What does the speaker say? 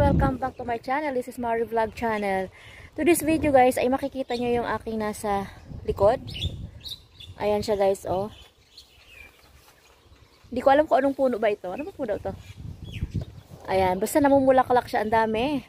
Welcome back to my channel. This is Mari Vlog channel. To this video guys, ay makikita nyo yung aking nasa likod. Ayan siya guys, oh. Hindi ko alam kung anong puno ba ito. Ano ba puno to? Ayan, basta namumulaklak siya. Ang dami.